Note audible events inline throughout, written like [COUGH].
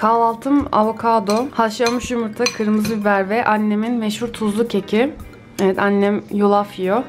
Kahvaltım avokado, haşlanmış yumurta, kırmızı biber ve annemin meşhur tuzlu keki. Evet annem yulaf yiyor.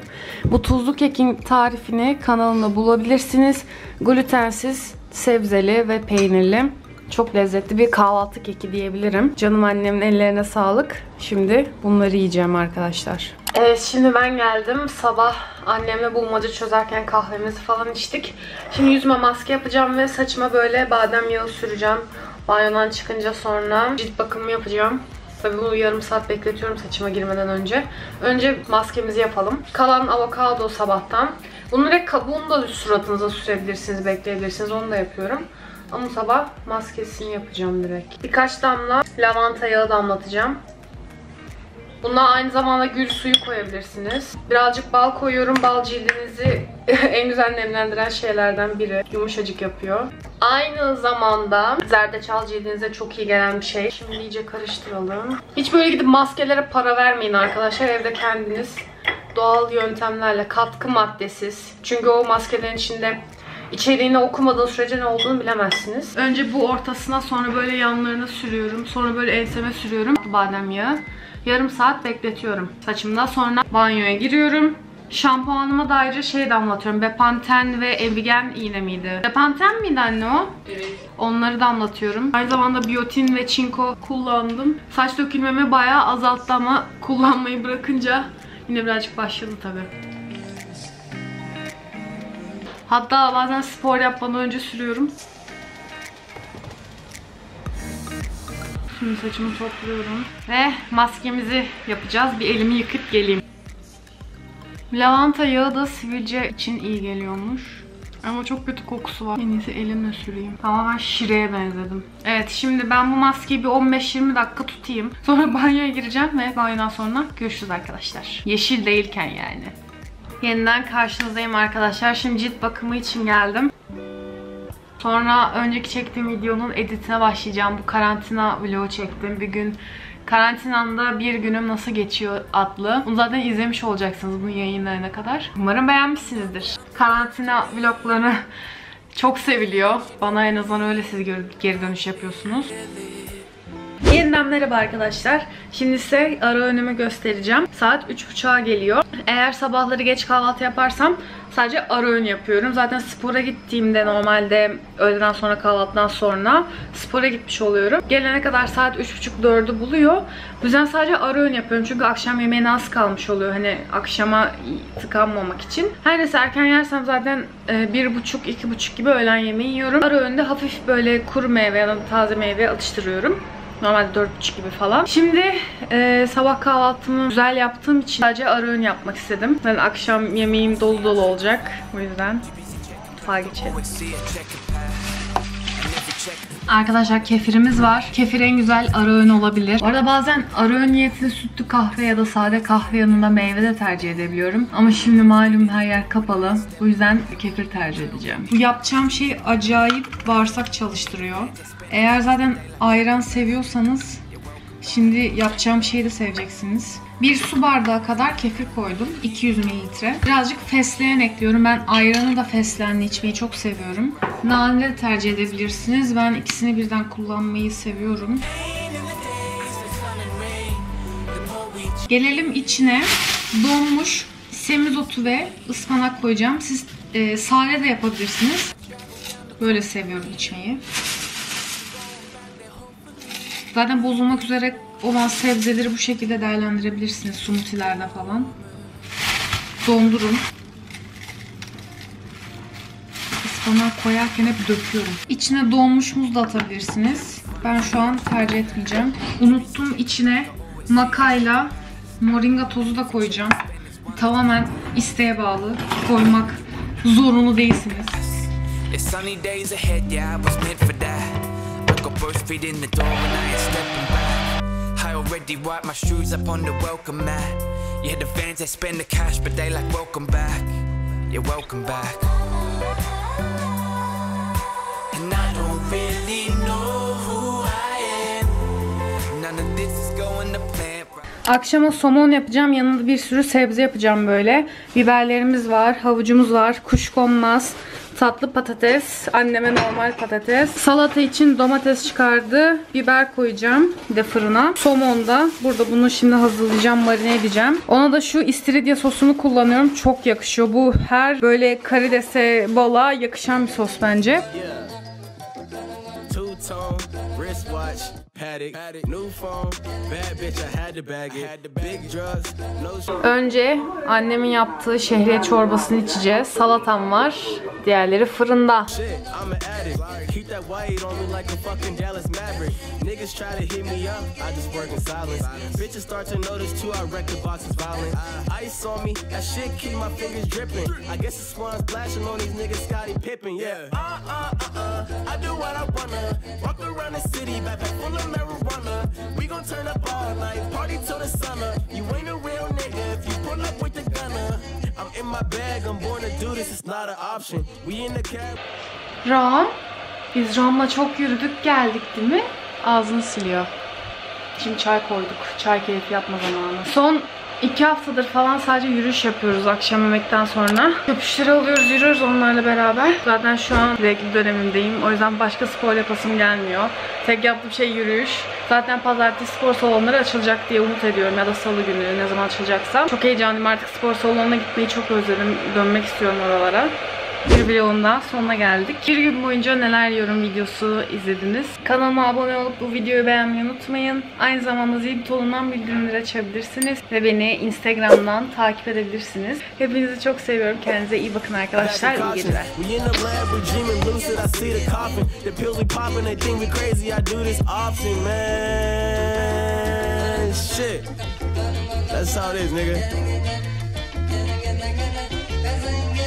Bu tuzlu kekin tarifini kanalımda bulabilirsiniz. Glutensiz, sebzeli ve peynirli. Çok lezzetli bir kahvaltı keki diyebilirim. Canım annemin ellerine sağlık. Şimdi bunları yiyeceğim arkadaşlar. Evet şimdi ben geldim. Sabah annemle bulmaca çözerken kahvemizi falan içtik. Şimdi yüzüme maske yapacağım ve saçıma böyle badem yağı süreceğim. Banyodan çıkınca sonra cilt bakımı yapacağım. Tabii bunu yarım saat bekletiyorum saçıma girmeden önce. Önce maskemizi yapalım. Kalan avokado sabahtan. Bunu direkt kabuğunu da suratınıza sürebilirsiniz, bekleyebilirsiniz. Onu da yapıyorum. Ama sabah maskesini yapacağım direkt. Birkaç damla lavanta yağı damlatacağım. Buna aynı zamanda gül suyu koyabilirsiniz. Birazcık bal koyuyorum. Bal cildinizi [LAUGHS] en güzel nemlendiren şeylerden biri. Yumuşacık yapıyor. Aynı zamanda zerdeçal cildinize çok iyi gelen bir şey. Şimdi iyice karıştıralım. Hiç böyle gidip maskelere para vermeyin arkadaşlar. Evde kendiniz doğal yöntemlerle, katkı maddesiz. Çünkü o maskelerin içinde İçeriğini okumadığın sürece ne olduğunu bilemezsiniz. Önce bu ortasına sonra böyle yanlarına sürüyorum. Sonra böyle enseme sürüyorum. Badem yağı. Yarım saat bekletiyorum saçımda. Sonra banyoya giriyorum. Şampuanıma da ayrıca şey damlatıyorum. Bepanten ve Evigen iğne miydi? Bepanten miydi anne o? Evet. Onları damlatıyorum. Aynı zamanda biyotin ve çinko kullandım. Saç dökülmemi bayağı azalttı ama kullanmayı bırakınca yine birazcık başladı tabii. Hatta bazen spor yapmadan önce sürüyorum. Şimdi saçımı topluyorum. Ve maskemizi yapacağız. Bir elimi yıkıp geleyim. Lavanta yağı da sivilce için iyi geliyormuş. Ama çok kötü kokusu var. En iyisi elimle süreyim. Tamamen şireye benzedim. Evet şimdi ben bu maskeyi bir 15-20 dakika tutayım. Sonra banyoya gireceğim ve banyodan sonra görüşürüz arkadaşlar. Yeşil değilken yani. Yeniden karşınızdayım arkadaşlar. Şimdi cilt bakımı için geldim. Sonra önceki çektiğim videonun editine başlayacağım. Bu karantina vlogu çektim. Bir gün karantinanda bir günüm nasıl geçiyor adlı. Bunu zaten izlemiş olacaksınız bu yayınlarına kadar. Umarım beğenmişsinizdir. Karantina vlogları [LAUGHS] çok seviliyor. Bana en azından öyle siz geri dönüş yapıyorsunuz. Yeniden merhaba arkadaşlar. Şimdi size ara önümü göstereceğim. Saat 3.30'a geliyor. Eğer sabahları geç kahvaltı yaparsam sadece ara öğün yapıyorum. Zaten spora gittiğimde normalde öğleden sonra kahvaltıdan sonra spora gitmiş oluyorum. Gelene kadar saat 3.30-4'ü buluyor. Bu yüzden sadece ara öğün yapıyorum. Çünkü akşam yemeğine az kalmış oluyor. Hani akşama tıkanmamak için. Her neyse erken yersem zaten 1.30-2.30 gibi öğlen yemeği yiyorum. Ara öğünde hafif böyle kuru meyve ya da taze meyve atıştırıyorum. Normalde 4.30 gibi falan. Şimdi e, sabah kahvaltımı güzel yaptığım için sadece ara öğün yapmak istedim. Yani akşam yemeğim dolu dolu olacak. O yüzden mutfağa geçelim. Arkadaşlar kefirimiz var. Kefir en güzel ara öğün olabilir. Orada bazen ara öğün niyetinde sütlü kahve ya da sade kahve yanında meyve de tercih edebiliyorum. Ama şimdi malum her yer kapalı. Bu yüzden kefir tercih edeceğim. Bu yapacağım şey acayip bağırsak çalıştırıyor. Eğer zaten ayran seviyorsanız şimdi yapacağım şeyi de seveceksiniz. Bir su bardağı kadar kefir koydum. 200 mililitre. Birazcık fesleğen ekliyorum. Ben ayranı da fesleğenli içmeyi çok seviyorum. Nane de tercih edebilirsiniz. Ben ikisini birden kullanmayı seviyorum. Gelelim içine donmuş semizotu ve ıspanak koyacağım. Siz e, sade de yapabilirsiniz. Böyle seviyorum içmeyi. Zaten bozulmak üzere olan sebzeleri bu şekilde değerlendirebilirsiniz smoothie'lerde falan. Dondurun. Ispanağı koyarken hep döküyorum. İçine donmuş muz da atabilirsiniz. Ben şu an tercih etmeyeceğim. Unuttum içine makayla moringa tozu da koyacağım. Tamamen isteğe bağlı. Koymak zorunlu değilsiniz. It's sunny days ahead, yeah, I was meant for that. Both feet in the door and I ain't stepping back. I already wiped my shoes up on the welcome mat. Yeah, the fans they spend the cash, but they like welcome back. You're welcome back. And I don't really know who I am. None of this is going to plan. Akşama somon yapacağım. Yanında bir sürü sebze yapacağım böyle. Biberlerimiz var, havucumuz var, kuşkonmaz, Tatlı patates, anneme normal patates. Salata için domates çıkardı. Biber koyacağım de fırına. Somon da burada bunu şimdi hazırlayacağım, marine edeceğim. Ona da şu istiridye sosunu kullanıyorum. Çok yakışıyor. Bu her böyle karidese, balığa yakışan bir sos bence. Two-tone, wristwatch, Patek, new phone, bad bitch, I had to bag it. Big drugs, no Önce annemin yaptığı şehriye çorbasını içeceğiz. Salatam var. Diğerleri fırında. I do what I wanna. Till the summer. You ain't a real nigga if you pull up with the gunner. I'm in my bag, I'm born to do this, it's not an option. We in the cab. Ram. Biz Ram'la çok yürüdük geldik değil mi? Ağzını siliyor. Şimdi çay koyduk. Çay keyfi yapma zamanı. Son iki haftadır falan sadece yürüyüş yapıyoruz akşam yemekten sonra. Köpüşleri alıyoruz, yürüyoruz onlarla beraber. Zaten şu an renkli dönemimdeyim. O yüzden başka spor yapasım gelmiyor. Tek yaptığım şey yürüyüş. Zaten pazartesi spor salonları açılacak diye umut ediyorum. Ya da salı günü ne zaman açılacaksa. Çok heyecanlıyım artık spor salonuna gitmeyi çok özledim. Dönmek istiyorum oralara. Bir vlogun sonuna geldik. Bir gün boyunca neler yorum videosu izlediniz. Kanalıma abone olup bu videoyu beğenmeyi unutmayın. Aynı zamanda zil butonundan bildirimleri açabilirsiniz. Ve beni Instagram'dan takip edebilirsiniz. Hepinizi çok seviyorum. Kendinize iyi bakın arkadaşlar. İyi geceler. That's how it is, nigga.